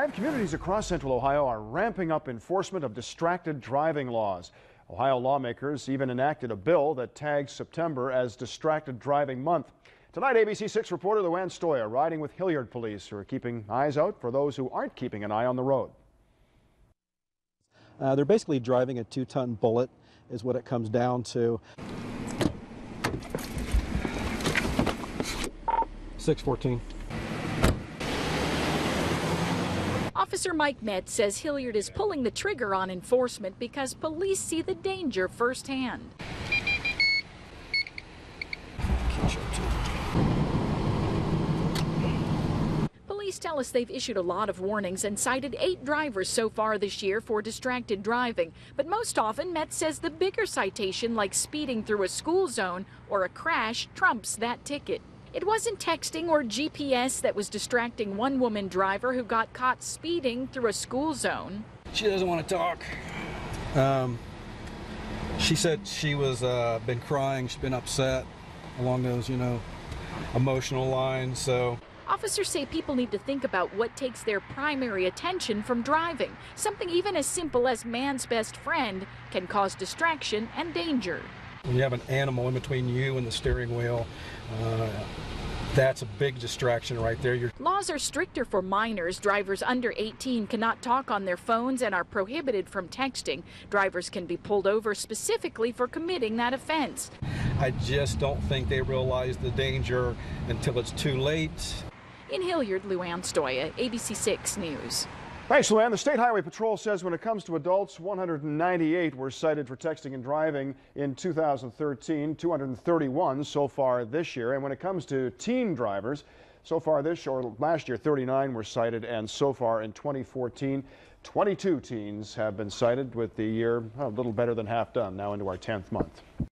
Five communities across central Ohio are ramping up enforcement of distracted driving laws. Ohio lawmakers even enacted a bill that tags September as Distracted Driving Month. Tonight, ABC 6 reporter Lu Ann Stoia riding with Hilliard police who are keeping eyes out for those who aren't keeping an eye on the road. Uh, they're basically driving a two-ton bullet is what it comes down to. 614. Officer Mike Metz says Hilliard is pulling the trigger on enforcement because police see the danger firsthand. Police tell us they've issued a lot of warnings and cited eight drivers so far this year for distracted driving. But most often, Metz says the bigger citation, like speeding through a school zone or a crash, trumps that ticket. It wasn't texting or GPS that was distracting one woman driver who got caught speeding through a school zone. She doesn't want to talk. Um, she said she was uh, been crying, she's been upset along those, you know, emotional lines. So Officers say people need to think about what takes their primary attention from driving. Something even as simple as man's best friend can cause distraction and danger. When you have an animal in between you and the steering wheel, uh, that's a big distraction right there. You're Laws are stricter for minors. Drivers under 18 cannot talk on their phones and are prohibited from texting. Drivers can be pulled over specifically for committing that offense. I just don't think they realize the danger until it's too late. In Hilliard, Lu Ann Stoia, ABC 6 News. Thanks, Lu Ann. The State Highway Patrol says when it comes to adults, 198 were cited for texting and driving in 2013, 231 so far this year. And when it comes to teen drivers, so far this year, or last year, 39 were cited, and so far in 2014, 22 teens have been cited with the year a little better than half done, now into our 10th month.